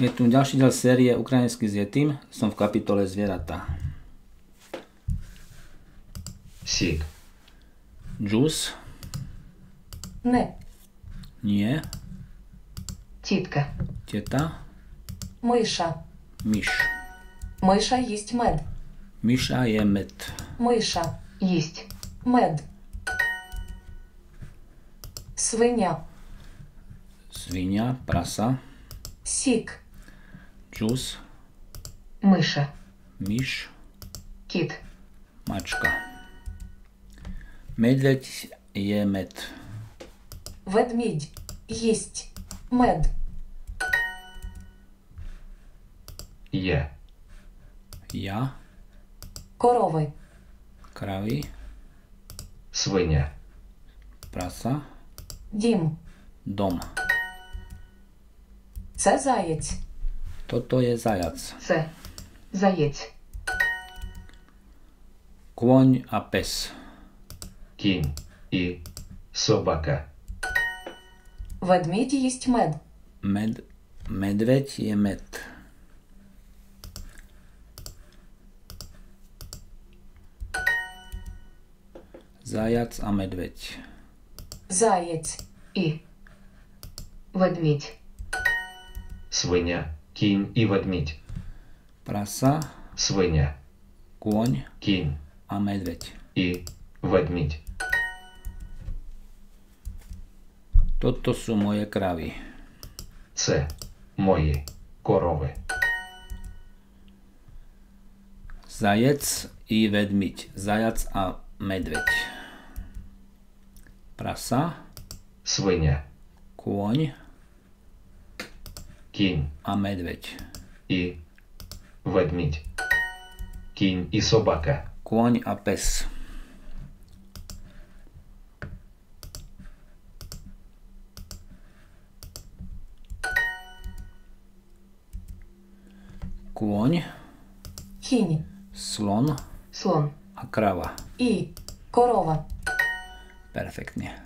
Je tu ďalší diel série Ukrajinsky s Yetim. Som v kapitole Zvieratá. Сік. Džus, Не. nie, Тітка. teta, Миша. myš. Миша їсть мед. Myša je med. Миша. Їсть. Мед. Свиня. Svinia, prasa, Сік. džus, Миша. myš, Кіт. mačka. Medveď je med. Ведмідь. Їсть. Мед. Є. Ja, Корови. kravy, Свиня. prasa, Дім. dom. Це заєць. Toto je zajac. Це. Заєць. Kôň a pes. Кінь. І собака. Ведмідь їсть мед. Med, medveď je med. Zajac a medveď. Заєць. І. Ведмідь. Свиня. Кінь і ведмідь. Prasa, Свиня. kôň Кінь a medveď. і ведмідь. Toto sú moje kravy. Це мої корови. Zajec i vedmiť. Zajac a medveď. Prasa, Свиня. kôň Кінь a medveď. і ведмідь. Кінь і собака. Kôň a pes. Kôň, Кінь. slon Слон. a krava. І. Корова. Perfektne.